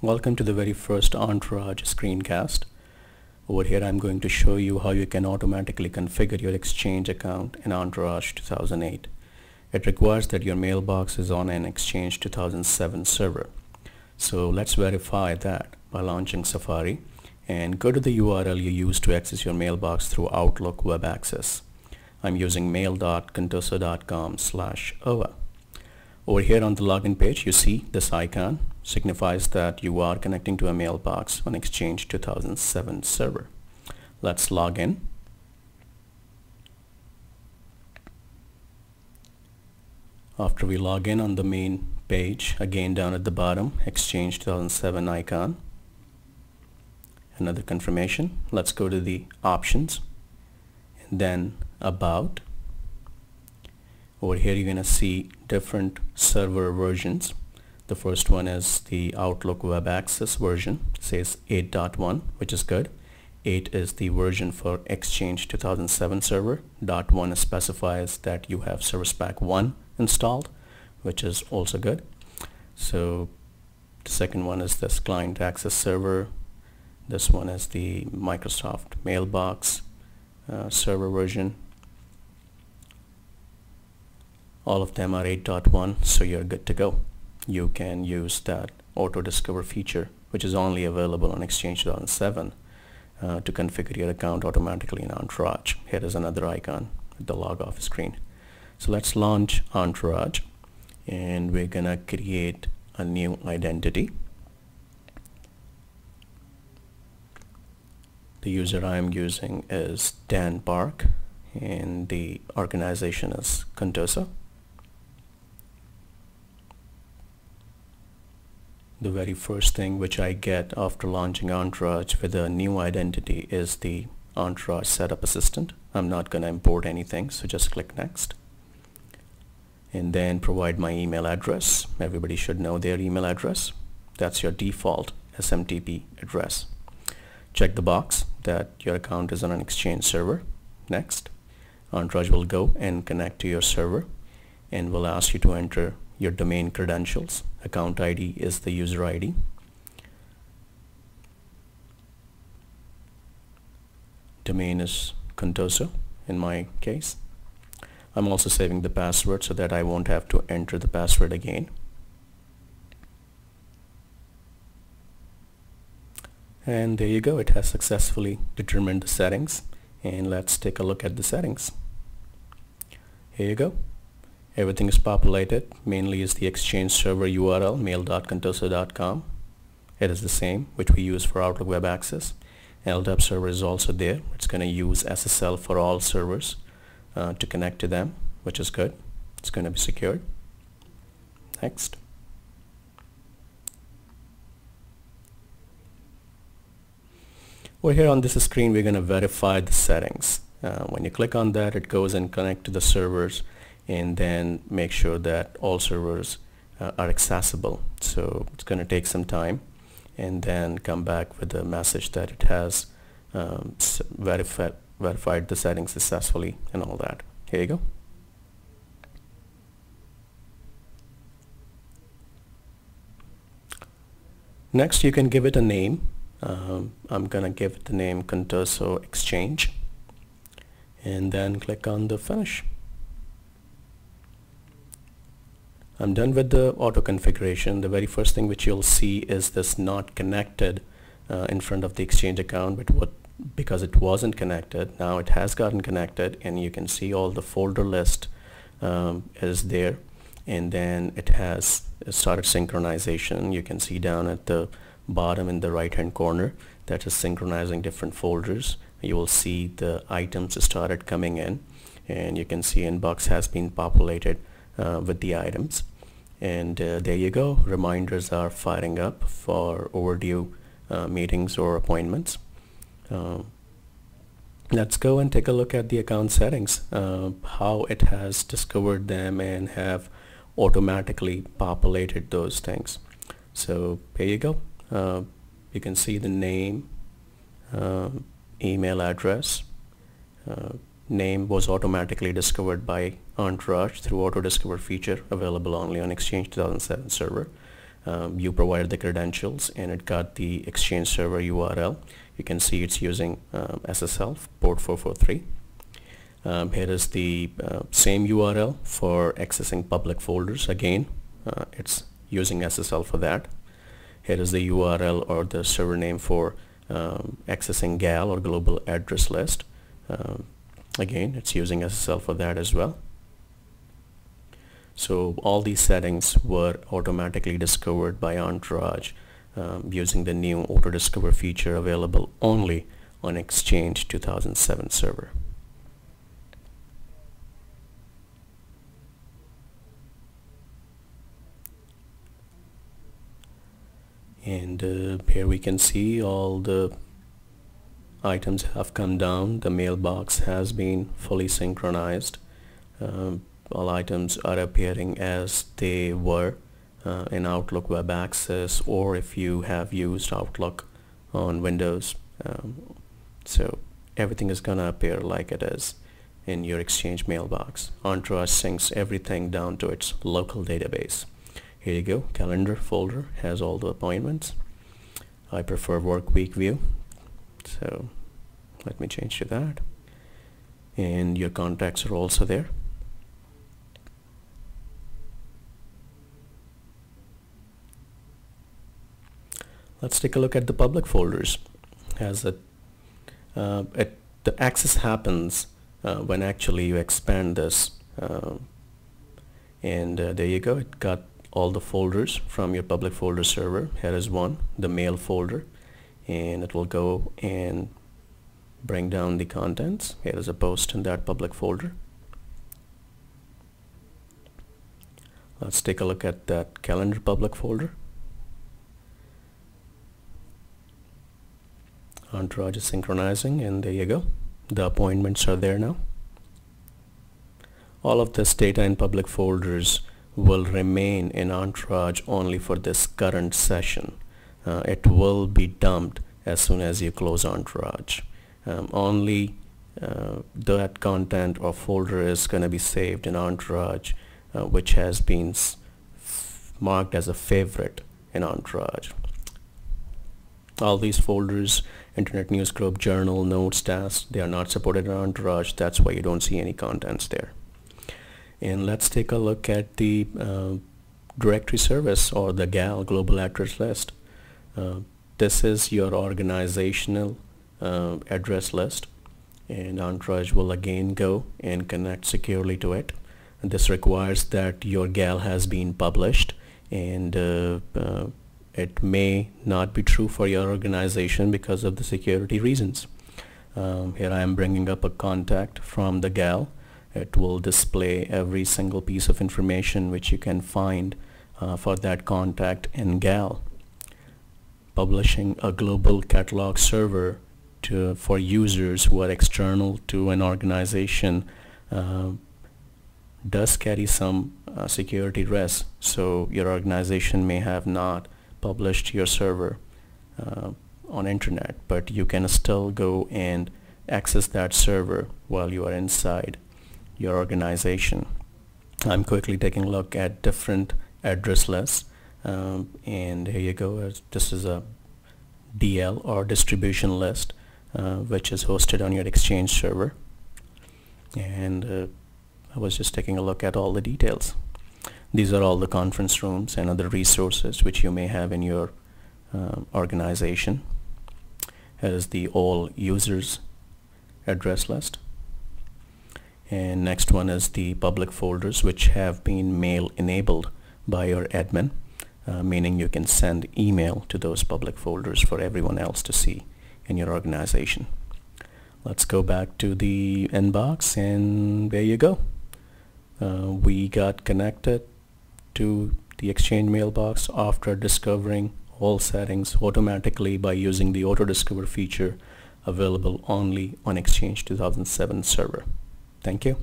Welcome to the very first Entourage screencast. Over here I'm going to show you how you can automatically configure your Exchange account in Entourage 2008. It requires that your mailbox is on an Exchange 2007 server. So let's verify that by launching Safari and go to the URL you used to access your mailbox through Outlook Web Access. I'm using mail.contoso.com slash OWA. Over here on the login page you see this icon signifies that you are connecting to a mailbox on Exchange 2007 server. Let's log in. After we log in on the main page, again down at the bottom, Exchange 2007 icon. Another confirmation. Let's go to the options and then about. Over here you're going to see different server versions the first one is the Outlook Web Access version, it says 8.1, which is good. 8 is the version for Exchange 2007 server. Dot 1 specifies that you have Service Pack 1 installed, which is also good. So the second one is this Client Access Server. This one is the Microsoft Mailbox uh, server version. All of them are 8.1, so you're good to go you can use that auto discover feature which is only available on Exchange 2007 uh, to configure your account automatically in Entourage. Here is another icon at the log off screen. So let's launch Entourage and we're gonna create a new identity. The user I'm using is Dan Park and the organization is Contoso. The very first thing which I get after launching Entourage with a new identity is the Entourage Setup Assistant. I'm not going to import anything, so just click Next. And then provide my email address. Everybody should know their email address. That's your default SMTP address. Check the box that your account is on an Exchange server. Next. Entourage will go and connect to your server and will ask you to enter your domain credentials. Account ID is the user ID. Domain is Contoso in my case. I'm also saving the password so that I won't have to enter the password again. And there you go, it has successfully determined the settings. And let's take a look at the settings. Here you go everything is populated. Mainly is the exchange server URL mail.contoso.com it is the same which we use for Outlook Web Access. LDAP server is also there. It's going to use SSL for all servers uh, to connect to them which is good. It's going to be secured. Next. Well, here on this screen we're going to verify the settings. Uh, when you click on that it goes and connect to the servers and then make sure that all servers uh, are accessible. So it's going to take some time and then come back with a message that it has um, verified, verified the settings successfully and all that. Here you go. Next you can give it a name. Um, I'm gonna give it the name Contoso Exchange and then click on the finish. I'm done with the auto configuration. The very first thing which you'll see is this not connected uh, in front of the Exchange account, but what because it wasn't connected, now it has gotten connected and you can see all the folder list um, is there and then it has started synchronization. You can see down at the bottom in the right hand corner that is synchronizing different folders. You will see the items started coming in and you can see inbox has been populated with the items. And uh, there you go. Reminders are firing up for overdue uh, meetings or appointments. Uh, let's go and take a look at the account settings uh, how it has discovered them and have automatically populated those things. So here you go. Uh, you can see the name email address name was automatically discovered by Entourage through auto discover feature available only on Exchange 2007 server. um, you provided the credentials and it got the Exchange server URL. You can see it's using um, SSL port 443. Um, here is the uh, same URL for accessing public folders. Again, uh, it's using SSL for that. Here is the URL or the server name for um, accessing GAL or Global Address List. Um, again, it's using SSL for that as well. So all these settings were automatically discovered by Entourage um, using the new auto discover feature available only on Exchange 2007 server. and uh, here we can see all the items have come down. The mailbox has been fully synchronized. Um, all items are appearing as they were uh, in Outlook Web Access or if you have used Outlook on Windows. Um, so everything is gonna appear like it is in your Exchange mailbox. Entourage syncs everything down to its local database. Here you go. Calendar folder has all the appointments. I prefer work week view so let me change to that. And your contacts are also there. Let's take a look at the public folders. As a uh, it, the access happens uh, when actually you expand this uh, and there you go. It got all the folders from your public folder server. Here is one the mail folder and it will go and bring down the contents. Here is a post in that public folder. Let's take a look at that calendar public folder. Entourage is synchronizing and there you go. The appointments are there now. All of this data in public folders will remain in Entourage only for this current session. Uh, it will be dumped as soon as you close Entourage. Um, only uh, that content or folder is going to be saved in Entourage uh, which has been marked as a favorite in Entourage. All these folders, Internet News Group, Journal, Notes, Tasks, they are not supported in Entourage. That's why you don't see any contents there and let's take a look at the uh, directory service or the GAL global address list this is your organizational uh, address list and Entourage will again go and connect securely to it. And this requires that your GAL has been published and uh, uh, it may not be true for your organization because of the security reasons. Um, here I am bringing up a contact from the GAL. It will display every single piece of information which you can find uh, for that contact in GAL. Publishing a global catalog server to, for users who are external to an organization uh, does carry some uh, security risk. So your organization may have not published your server uh, on internet, but you can still go and access that server while you are inside your organization. I'm quickly taking a look at different address lists um, and here you go this is a DL or distribution list uh, which is hosted on your exchange server. And uh, I was just taking a look at all the details. These are all the conference rooms and other resources which you may have in your uh, organization. Here is the all users address list. And next one is the public folders which have been mail enabled by your admin uh, meaning you can send email to those public folders for everyone else to see in your organization. Let's go back to the inbox and there you go. Uh, we got connected to the exchange mailbox after discovering all settings automatically by using the auto discover feature available only on exchange 2007 server. Thank you.